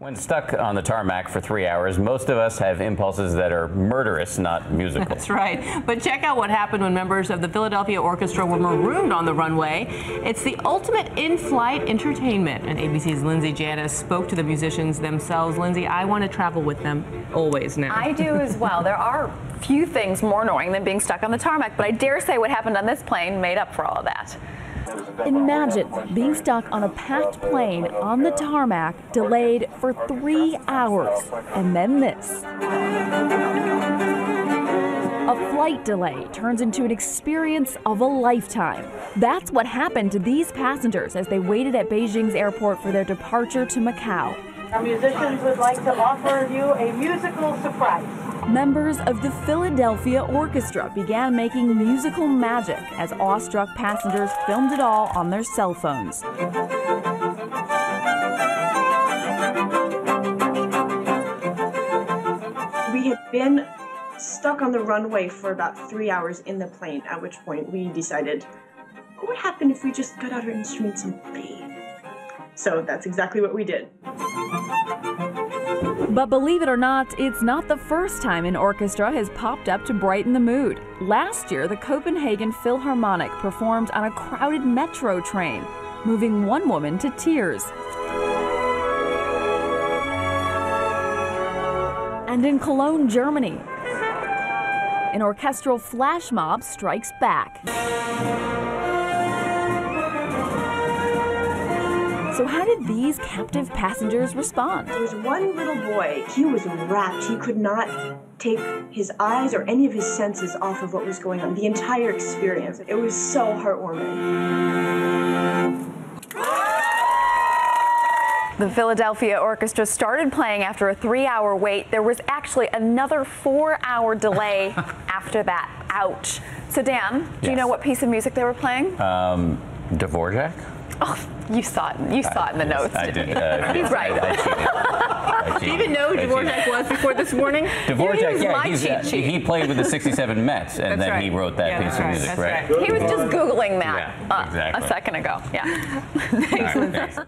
When stuck on the tarmac for three hours, most of us have impulses that are murderous, not musical. That's right. But check out what happened when members of the Philadelphia Orchestra were marooned on the runway. It's the ultimate in-flight entertainment. And ABC's Lindsay Janis spoke to the musicians themselves. Lindsay, I want to travel with them always now. I do as well. There are few things more annoying than being stuck on the tarmac, but I dare say what happened on this plane made up for all of that. Imagine being stuck on a packed plane on the tarmac, delayed for three hours, and then this. A flight delay turns into an experience of a lifetime. That's what happened to these passengers as they waited at Beijing's airport for their departure to Macau. Our musicians would like to offer you a musical surprise. Members of the Philadelphia Orchestra began making musical magic as awestruck passengers filmed it all on their cell phones. We had been stuck on the runway for about three hours in the plane, at which point we decided, what would happen if we just got out our instruments and played? So that's exactly what we did. But believe it or not, it's not the first time an orchestra has popped up to brighten the mood. Last year, the Copenhagen Philharmonic performed on a crowded metro train, moving one woman to tears. And in Cologne, Germany, an orchestral flash mob strikes back. So, how did these captive passengers respond? There was one little boy, he was rapt. He could not take his eyes or any of his senses off of what was going on, the entire experience. It was so heartwarming. The Philadelphia Orchestra started playing after a three hour wait. There was actually another four hour delay after that. Ouch. So, Dan, do Yes. you know what piece of music they were playing? Um, Dvorak? Oh, you saw it. You saw it in the notes. I you? Uh, He's right. I, I cheated. Do you even know who I Dvorak was before this morning? Dvorak, yeah, my he's, cheat uh, sheet. he played with the 67 Mets, and That's then right. he wrote that Yeah, piece of music, right? right. He was just Googling that Yeah, uh, a second ago. Yeah. Thanks.